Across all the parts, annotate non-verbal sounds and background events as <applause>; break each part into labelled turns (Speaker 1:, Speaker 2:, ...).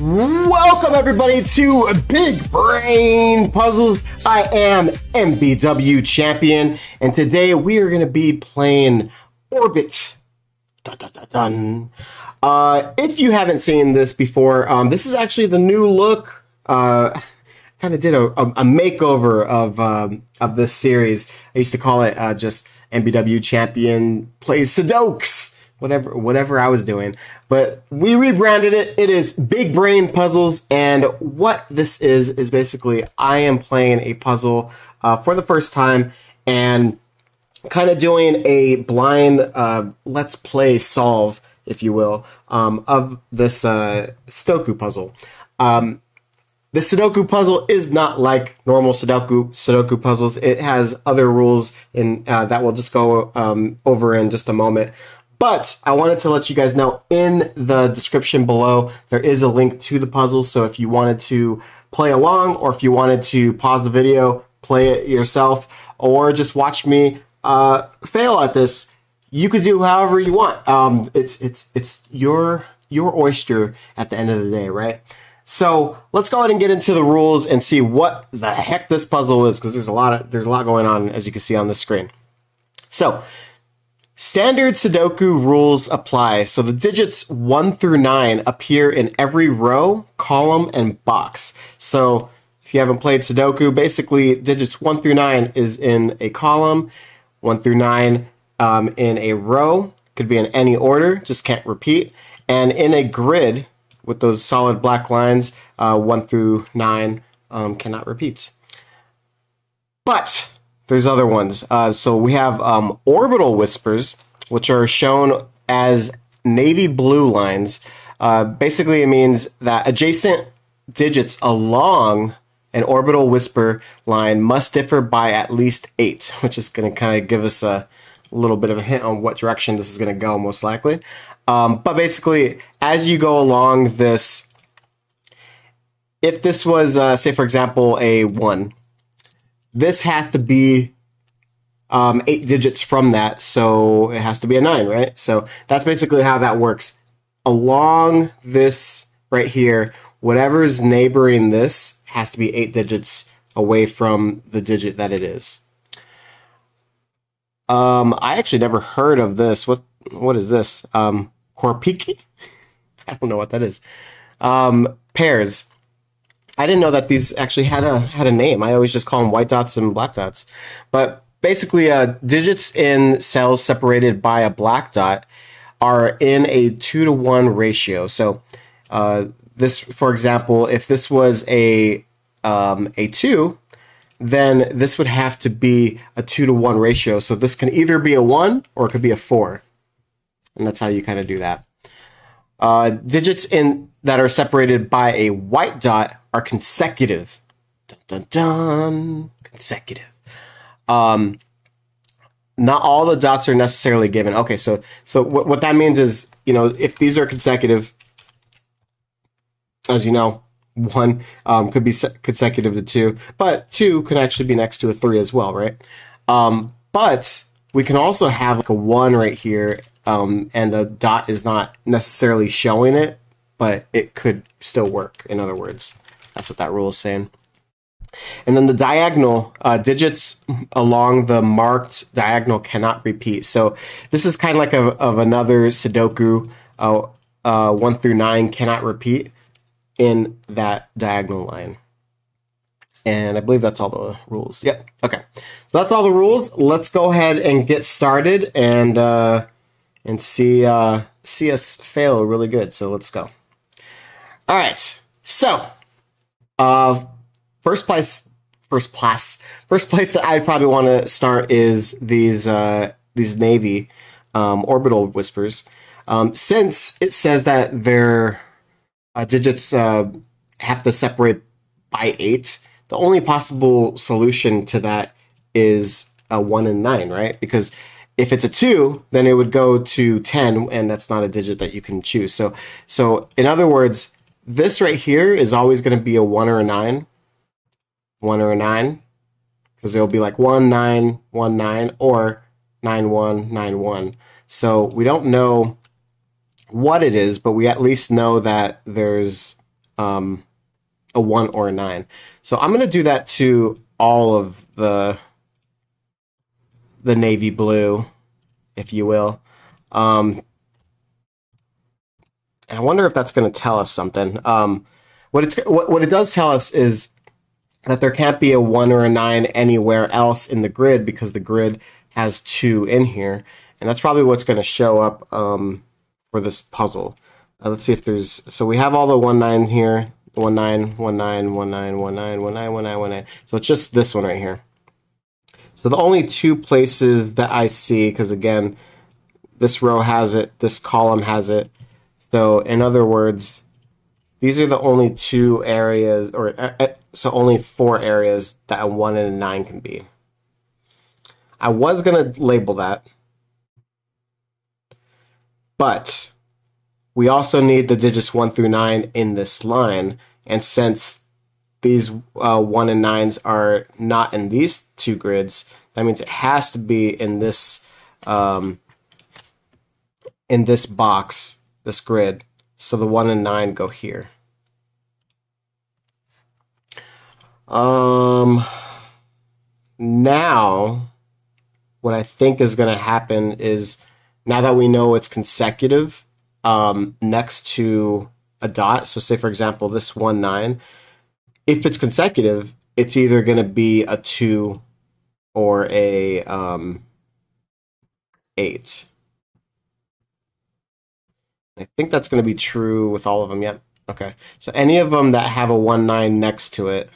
Speaker 1: Welcome everybody to Big Brain Puzzles. I am MBW champion, and today we are going to be playing Orbit. Dun, dun, dun. Uh, if you haven't seen this before, um, this is actually the new look. Uh, <laughs> kind of did a, a, a, makeover of um, of this series. I used to call it uh, just MBW champion plays Sudokus whatever whatever I was doing. But we rebranded it. It is Big Brain Puzzles, and what this is is basically I am playing a puzzle uh, for the first time and kind of doing a blind uh, let's play solve, if you will, um, of this uh, Sudoku puzzle. Um, the Sudoku puzzle is not like normal Sudoku Sudoku puzzles. It has other rules in uh, that we'll just go um, over in just a moment. But I wanted to let you guys know in the description below, there is a link to the puzzle. So if you wanted to play along or if you wanted to pause the video, play it yourself, or just watch me uh, fail at this, you could do however you want. Um, it's it's it's your your oyster at the end of the day, right? So let's go ahead and get into the rules and see what the heck this puzzle is, because there's a lot of there's a lot going on as you can see on the screen. So Standard Sudoku rules apply, so the digits 1 through 9 appear in every row, column, and box. So if you haven't played Sudoku, basically digits 1 through 9 is in a column, 1 through 9 um, in a row, could be in any order, just can't repeat, and in a grid with those solid black lines, uh, 1 through 9 um, cannot repeat. But there's other ones. Uh, so we have um, orbital whispers, which are shown as navy blue lines. Uh, basically, it means that adjacent digits along an orbital whisper line must differ by at least eight, <laughs> which is going to kind of give us a little bit of a hint on what direction this is going to go, most likely. Um, but basically, as you go along this, if this was, uh, say, for example, a one, this has to be um, eight digits from that, so it has to be a nine, right? So that's basically how that works. Along this right here, whatever's neighboring this has to be eight digits away from the digit that it is. Um, I actually never heard of this. What what is this? Um, Korpiki? <laughs> I don't know what that is. Um, pairs. I didn't know that these actually had a had a name. I always just call them white dots and black dots. But basically, uh, digits in cells separated by a black dot are in a two to one ratio. So, uh, this, for example, if this was a um, a two, then this would have to be a two to one ratio. So this can either be a one or it could be a four, and that's how you kind of do that. Uh, digits in that are separated by a white dot are consecutive. Dun, dun, dun. Consecutive. Um, not all the dots are necessarily given. Okay, so so what, what that means is, you know, if these are consecutive, as you know, one um, could be consecutive to two, but two can actually be next to a three as well, right? Um, but we can also have like a one right here, um, and the dot is not necessarily showing it, but it could still work. In other words, that's what that rule is saying. And then the diagonal uh, digits along the marked diagonal cannot repeat. So this is kind of like a, of another Sudoku. Uh, uh, one through nine cannot repeat in that diagonal line. And I believe that's all the rules. Yep. Okay. So that's all the rules. Let's go ahead and get started and uh, and see uh, see us fail really good. So let's go. All right. So uh, first place, first place, first place that I'd probably want to start is these uh, these Navy um, orbital whispers, um, since it says that their uh, digits uh, have to separate by eight. The only possible solution to that is a one and nine, right? Because if it's a two, then it would go to ten, and that's not a digit that you can choose. So, so in other words, this right here is always going to be a 1 or a 9. 1 or a 9. Because it'll be like 1, 9, 1, 9, or 9, 1, 9, 1. So we don't know what it is, but we at least know that there's um, a one or a nine. So I'm going to do that to all of the the navy blue, if you will. Um, and I wonder if that's going to tell us something. Um, what it's what, what it does tell us is that there can't be a one or a nine anywhere else in the grid because the grid has two in here, and that's probably what's going to show up um, for this puzzle. Uh, let's see if there's so we have all the one nine here, one nine, one nine, one nine, one nine, one nine, one nine, one nine. So it's just this one right here. So the only two places that I see, because again, this row has it, this column has it. So in other words, these are the only two areas, or uh, uh, so only four areas that a one and a nine can be. I was gonna label that, but we also need the digits one through nine in this line, and since these uh, one and nines are not in these two grids, that means it has to be in this um, in this box, this grid. So the one and nine go here. Um, now, what I think is going to happen is now that we know it's consecutive, um, next to a dot. So, say for example, this one nine, if it's consecutive, it's either going to be a two or a um, eight. I think that's going to be true with all of them. Yep. Okay. So any of them that have a one nine next to it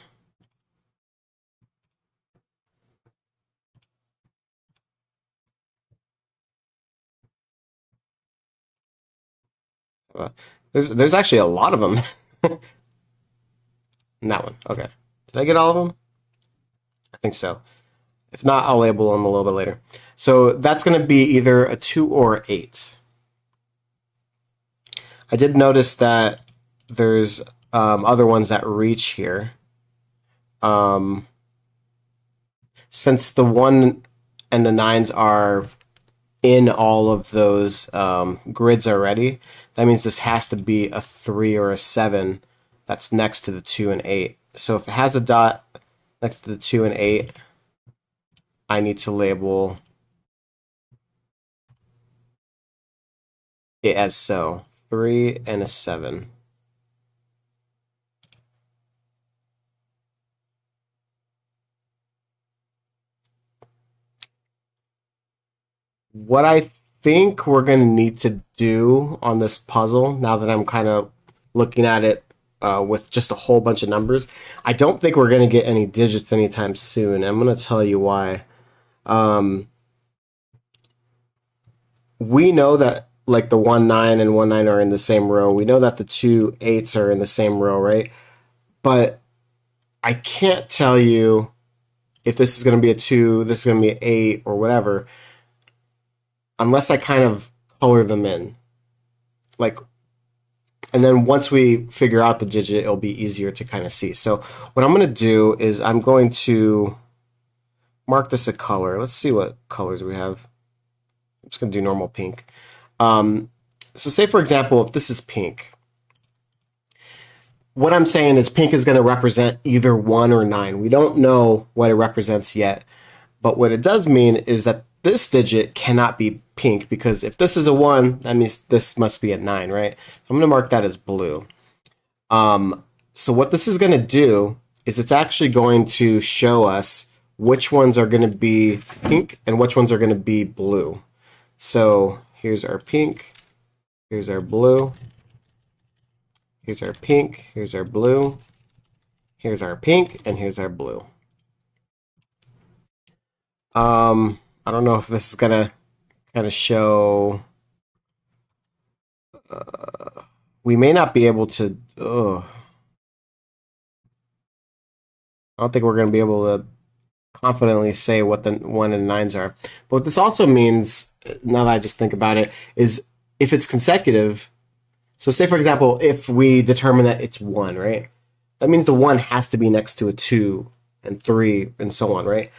Speaker 1: Uh, there's there's actually a lot of them. <laughs> that one. Okay. Did I get all of them? I think so. If not, I'll label them a little bit later. So that's going to be either a 2 or 8. I did notice that there's um, other ones that reach here. Um, since the 1 and the 9s are in all of those um, grids already, that means this has to be a 3 or a 7 that's next to the 2 and 8. So if it has a dot next to the 2 and 8, I need to label it as so. 3 and a 7. What I think we're going to need to do on this puzzle, now that I'm kind of looking at it uh, with just a whole bunch of numbers, I don't think we're going to get any digits anytime soon. I'm going to tell you why. Um, we know that like the 1 9 and 1 9 are in the same row. We know that the two eights are in the same row, right? But I can't tell you if this is going to be a 2, this is going to be an 8, or whatever unless I kind of color them in. Like, and then once we figure out the digit, it'll be easier to kind of see. So what I'm going to do is I'm going to mark this a color. Let's see what colors we have. I'm just going to do normal pink. Um, so say, for example, if this is pink, what I'm saying is pink is going to represent either 1 or 9. We don't know what it represents yet. But what it does mean is that this digit cannot be pink because if this is a 1, that means this must be a 9, right? I'm going to mark that as blue. Um, so what this is going to do is it's actually going to show us which ones are going to be pink and which ones are going to be blue. So here's our pink, here's our blue, here's our pink, here's our blue, here's our pink, and here's our blue. Um, I don't know if this is gonna kind of show. Uh, we may not be able to. Uh, I don't think we're gonna be able to confidently say what the one and nines are. But what this also means, now that I just think about it, is if it's consecutive. So, say for example, if we determine that it's one, right? That means the one has to be next to a two and three and so on, right?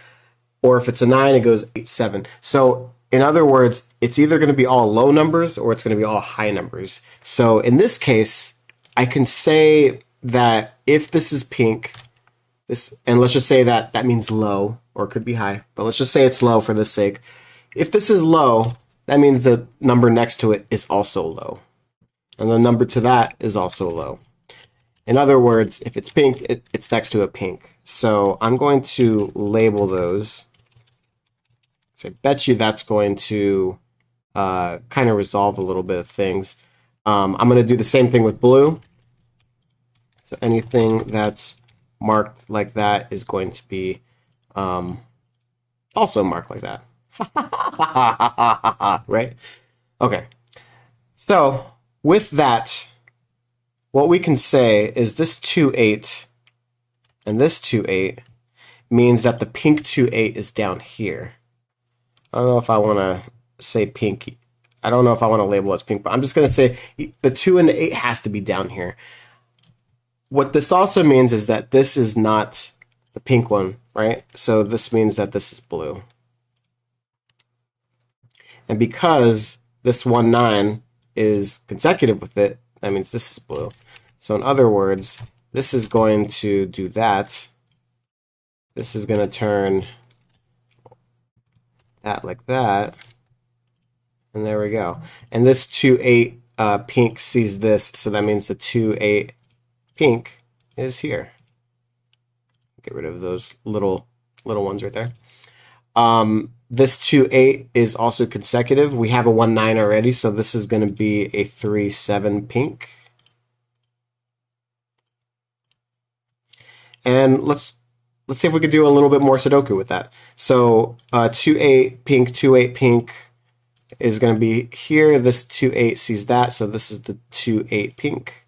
Speaker 1: or if it's a nine, it goes eight, seven. So in other words, it's either going to be all low numbers or it's going to be all high numbers. So in this case, I can say that if this is pink, this and let's just say that that means low or it could be high, but let's just say it's low for this sake. If this is low, that means the number next to it is also low. And the number to that is also low. In other words, if it's pink, it, it's next to a pink. So I'm going to label those. So I bet you that's going to uh, kind of resolve a little bit of things. Um, I'm going to do the same thing with blue. So anything that's marked like that is going to be um, also marked like that. <laughs> right? Okay. So with that, what we can say is this 2-8 and this 2-8 means that the pink 2-8 is down here. I don't know if I want to say pink. I don't know if I want to label it as pink, but I'm just going to say the 2 and the 8 has to be down here. What this also means is that this is not the pink one, right? So this means that this is blue. And because this 1, 9 is consecutive with it, that means this is blue. So in other words, this is going to do that. This is going to turn that like that. And there we go. And this 2-8 uh, pink sees this, so that means the 2-8 pink is here. Get rid of those little little ones right there. Um, this 2-8 is also consecutive. We have a 1-9 already, so this is going to be a 3-7 pink. And let's let's see if we could do a little bit more Sudoku with that. So uh, 2-8 pink, 2-8 pink is going to be here. This 2-8 sees that, so this is the 2-8 pink.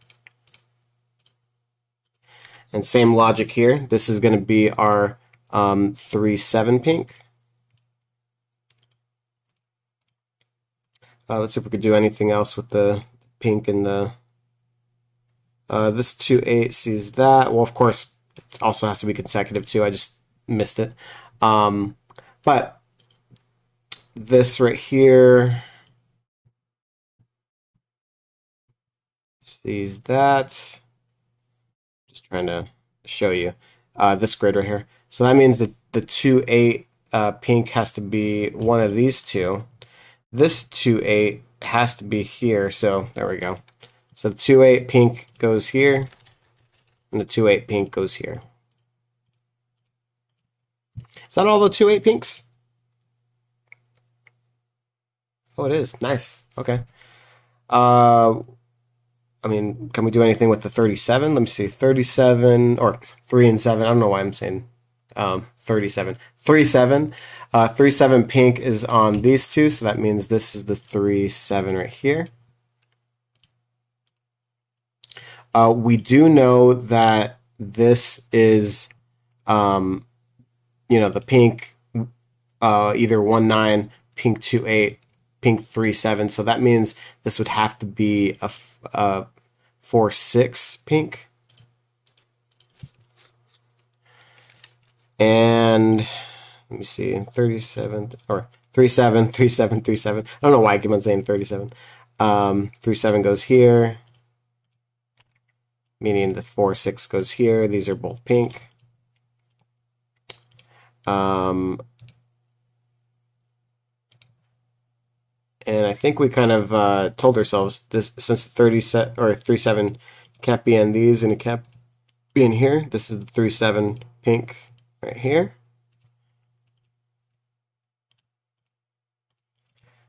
Speaker 1: And same logic here. This is going to be our um, 3-7 pink. Uh, let's see if we could do anything else with the pink and the... Uh, this 2-8 sees that. Well, of course, it also has to be consecutive too. I just missed it. Um, but this right here sees that. Just trying to show you uh, this grid right here. So that means that the 2-8 uh, pink has to be one of these two. This 2-8 has to be here, so there we go. So the 2-8 pink goes here, and the 2-8 pink goes here. Is that all the 2-8 pinks? Oh, it is. Nice. Okay. Uh, I mean, can we do anything with the 37? Let me see. 37, or 3 and 7. I don't know why I'm saying um, 37. 3, 7. Uh, 3, 7 pink is on these two, so that means this is the 3, 7 right here. Uh, we do know that this is, um, you know, the pink, uh, either 1, 9, pink 2, 8, pink 3, 7. So that means this would have to be a, a 4, 6 pink. And let me see, 37 or 37, <laughs> 37, 37. I don't know why I keep on saying 37. Um, 37 goes here, meaning the 4, 6 goes here. These are both pink. Um, and I think we kind of uh, told ourselves this since the 30 set or 37 can't be in these and it can't be in here. This is the 37 pink right here.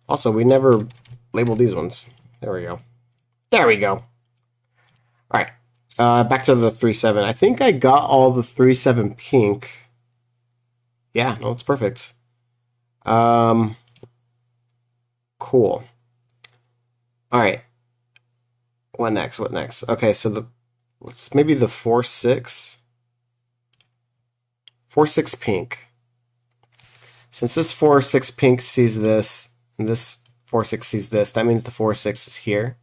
Speaker 1: Also, we never labeled these ones. There we go. There we go. All right. Uh, back to the 3-7. I think I got all the 3-7 pink. Yeah, no, it's perfect. Um, cool. All right. What next? What next? Okay, so the let's maybe the 4-6. 4-6 pink. Since this 4-6 pink sees this, and this 4-6 sees this, that means the 4-6 is here.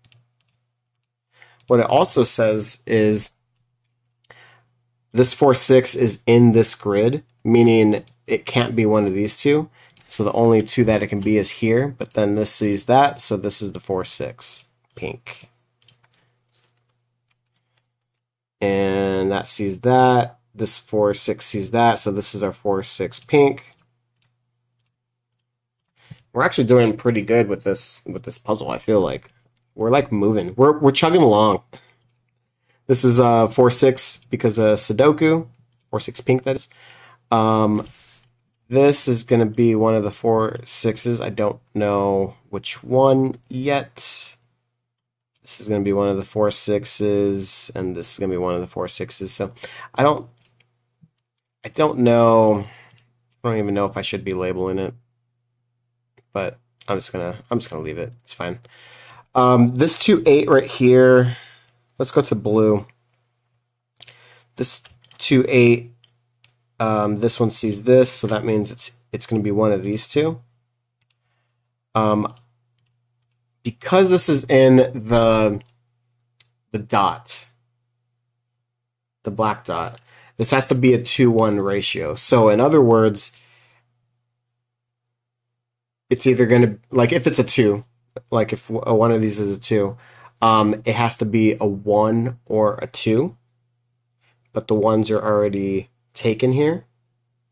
Speaker 1: What it also says is this 4-6 is in this grid, meaning it can't be one of these two. So the only two that it can be is here, but then this sees that, so this is the 4-6 pink. and that sees that. This 4, 6 sees that, so this is our 4, 6 pink. We're actually doing pretty good with this with this puzzle, I feel like. We're like moving. We're we're chugging along. This is uh 4, 6 because of Sudoku. 4, 6 pink, that is. Um, this is going to be one of the four sixes. I don't know which one yet. This is going to be one of the four sixes, and this is going to be one of the four sixes. So I don't, I don't know. I don't even know if I should be labeling it, but I'm just gonna, I'm just gonna leave it. It's fine. Um, this two eight right here. Let's go to blue. This two eight. Um, this one sees this, so that means it's it's going to be one of these two. Um, because this is in the the dot, the black dot, this has to be a 2-1 ratio. So in other words, it's either going to, like if it's a 2, like if one of these is a 2, um, it has to be a 1 or a 2. But the ones are already taken here,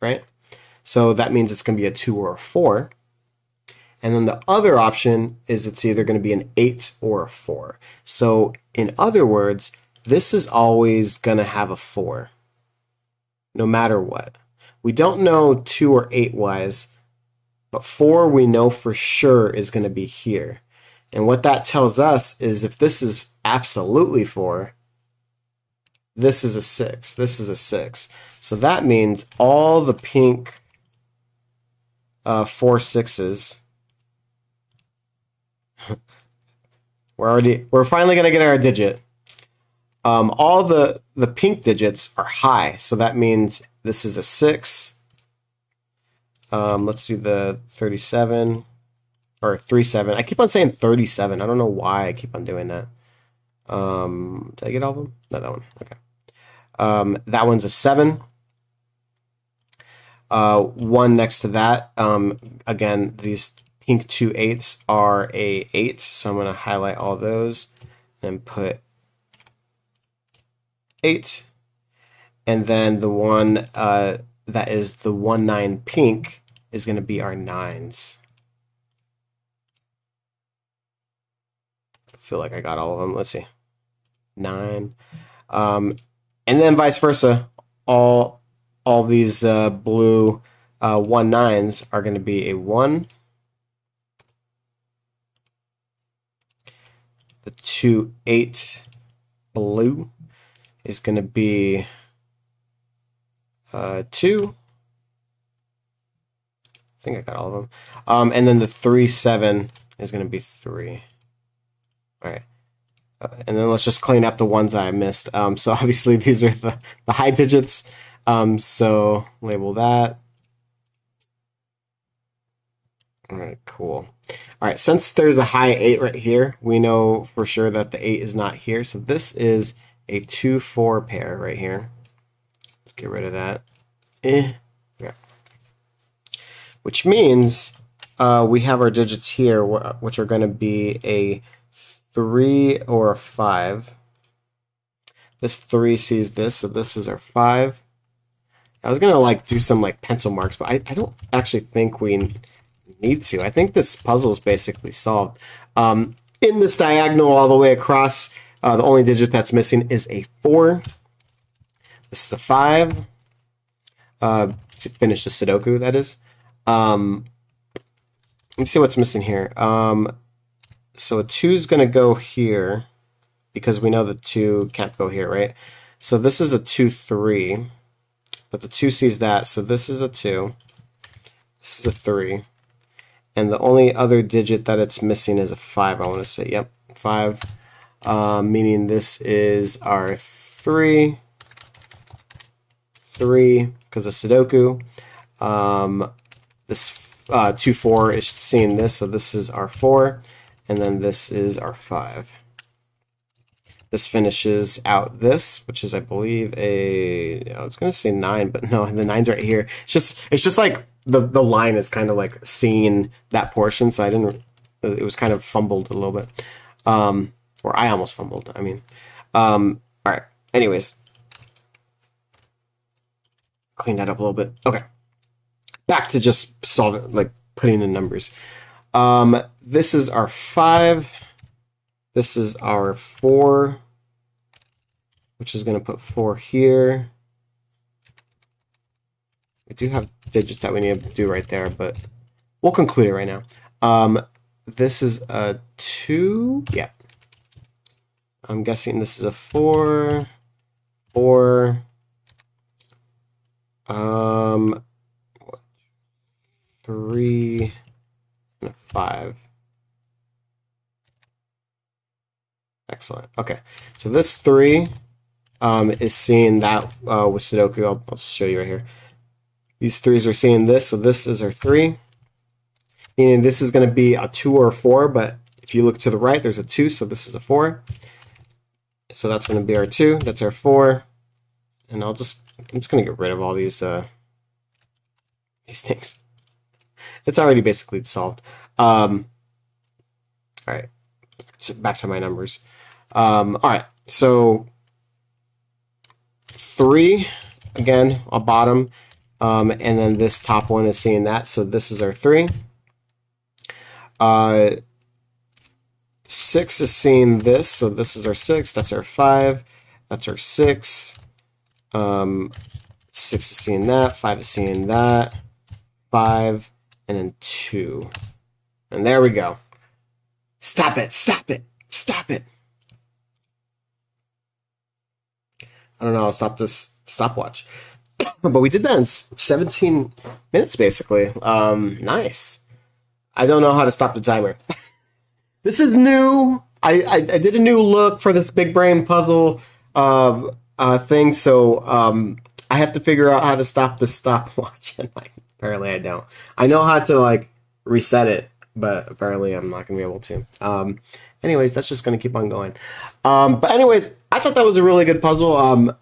Speaker 1: right? So that means it's going to be a 2 or a 4. And then the other option is it's either going to be an 8 or a 4. So in other words, this is always going to have a 4, no matter what. We don't know 2 or 8 wise, but 4 we know for sure is going to be here. And what that tells us is if this is absolutely 4, this is a 6, this is a 6. So that means all the pink uh, four sixes <laughs> We're already we're finally gonna get our digit. Um, all the the pink digits are high, so that means this is a six. Um, let's do the 37 or 37. I keep on saying 37. I don't know why I keep on doing that. Um, did I get all of them? No, that one. Okay. Um, that one's a seven. Uh, one next to that. Um, again, these pink two eights are a eight. So I'm going to highlight all those and put eight. And then the one uh, that is the one nine pink is going to be our nines. I feel like I got all of them. Let's see. Nine. Um, and then vice versa. All all these uh, blue uh, one nines are going to be a one the 2 8 blue is going to be uh, 2. I think I got all of them. Um, and then the 3 7 is going to be 3. All right. Uh, and then let's just clean up the ones I missed. Um, so <laughs> obviously these are the, the high digits. Um, so label that. All right, cool. All right, since there's a high 8 right here, we know for sure that the 8 is not here. So this is a 2-4 pair right here. Let's get rid of that. Eh. Yeah. Which means uh, we have our digits here, which are going to be a 3 or a 5. This 3 sees this, so this is our 5. I was going to like do some like pencil marks, but I, I don't actually think we need to. I think this puzzle is basically solved. Um, in this diagonal all the way across, uh, the only digit that's missing is a 4. This is a 5. Uh, to finish the Sudoku, that is. Um, let me see what's missing here. Um, so a 2 is going to go here because we know the 2 can't go here, right? So this is a 2, 3. But the 2 sees that, so this is a 2. This is a 3. And the only other digit that it's missing is a 5, I want to say. Yep, 5. Uh, meaning this is our 3. 3, because of Sudoku. Um, this uh, 2, 4 is seeing this, so this is our 4. And then this is our 5. This finishes out this, which is, I believe, a. I was going to say 9, but <laughs> no, the nine's right here. It's just, it's just like the the line is kind of like seeing that portion, so I didn't. It was kind of fumbled a little bit, um, or I almost fumbled. I mean, um, all right. Anyways, clean that up a little bit. Okay. Back to just solving, like putting in numbers. Um, this is our five. This is our four, which is going to put four here. We do have digits that we need to do right there, but we'll conclude it right now. Um, this is a two. Yeah. I'm guessing this is a four, four, um, three, and a five. Excellent. Okay, so this three um, is seeing that uh, with Sudoku. I'll, I'll show you right here. These threes are seeing this, so this is our three. Meaning this is going to be a two or a four, but if you look to the right, there's a two, so this is a four. So that's going to be our two. That's our four. And I'll just, I'm just going to get rid of all these, uh, these things. <laughs> It's already basically solved. Um, all right, so back to my numbers. Um, all right, so three, again, a bottom, um, and then this top one is seeing that. So this is our three. Uh, six is seeing this, so this is our six. That's our five. That's our six. Um, six is seeing that. Five is seeing that. Five, and then two. And there we go. Stop it! Stop it! Stop it! I don't know. I'll stop this stopwatch. <coughs> but we did that in 17 minutes, basically. Um, nice. I don't know how to stop the timer. <laughs> this is new. I, I, I, did a new look for this big brain puzzle uh, uh, thing, so um, I have to figure out how to stop the stopwatch. <laughs> And like, apparently, I don't. I know how to like reset it, but apparently, I'm not gonna be able to. Um, anyways, that's just gonna keep on going. Um, but anyways, I thought that was a really good puzzle. Um,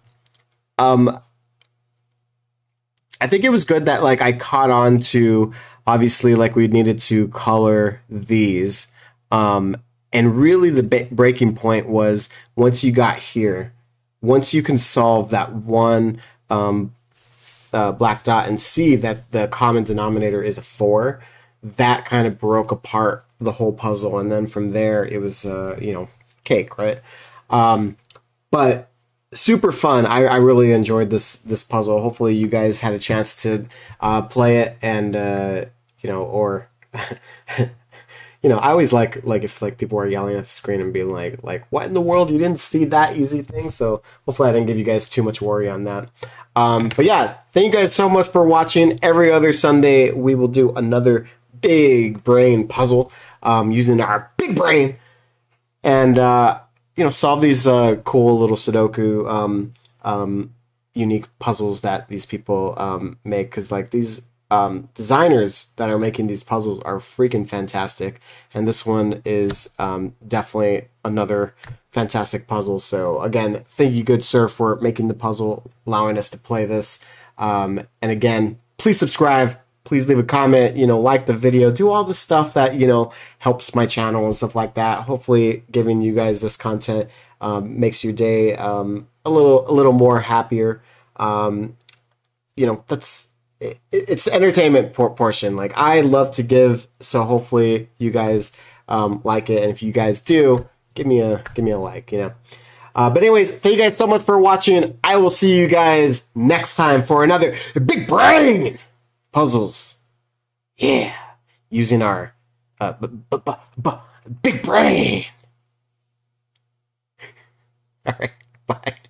Speaker 1: um, I think it was good that like I caught on to obviously like we needed to color these. Um, and really the breaking point was once you got here, once you can solve that one um, uh, black dot and see that the common denominator is a four, that kind of broke apart the whole puzzle. And then from there, it was, uh, you know, cake, right? Um, but super fun. I, I really enjoyed this this puzzle. Hopefully, you guys had a chance to uh, play it, and uh, you know, or <laughs> you know, I always like like if like people are yelling at the screen and being like like what in the world you didn't see that easy thing. So hopefully, I didn't give you guys too much worry on that. Um, but yeah, thank you guys so much for watching. Every other Sunday, we will do another big brain puzzle um, using our big brain. And uh, you know solve these uh, cool little Sudoku um, um, unique puzzles that these people um, make because like these um, designers that are making these puzzles are freaking fantastic, and this one is um, definitely another fantastic puzzle. So again, thank you, good sir, for making the puzzle, allowing us to play this. Um, and again, please subscribe please leave a comment, you know, like the video, do all the stuff that, you know, helps my channel and stuff like that. Hopefully giving you guys this content um, makes your day um, a little, a little more happier. Um, you know, that's, it, it's entertainment por- portion. Like I love to give, so hopefully you guys um, like it. And if you guys do, give me a, give me a like, you know. Uh, but anyways, thank you guys so much for watching. I will see you guys next time for another Big Brain puzzles. Yeah, using our uh, b- b- b- big brain. <laughs> All right.